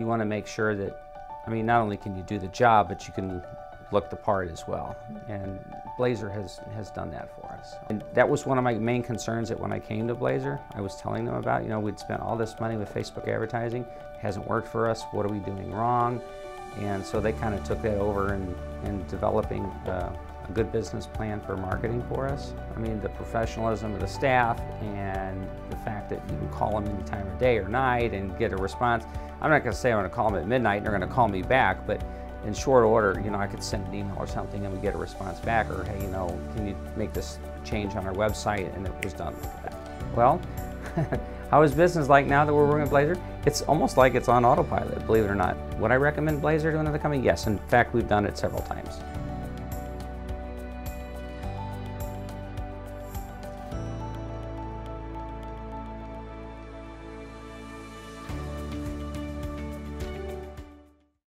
you want to make sure that, I mean, not only can you do the job, but you can look the part as well. And Blayzer has, has done that for us. And that was one of my main concerns that when I came to Blayzer, I was telling them about, you know, we'd spent all this money with Facebook advertising, it hasn't worked for us, what are we doing wrong? And so they kind of took that over in, in developing uh, a good business plan for marketing for us. I mean, the professionalism of the staff and the that you can call them any time of day or night and get a response. I'm not going to say I'm going to call them at midnight and they're going to call me back, but in short order, you know, I could send an email or something and we get a response back or, hey, you know, can you make this change on our website? And it was done like that. Well, how is business like now that we're working with Blayzer? It's almost like it's on autopilot, believe it or not. Would I recommend Blayzer to another company? Yes, in fact, we've done it several times.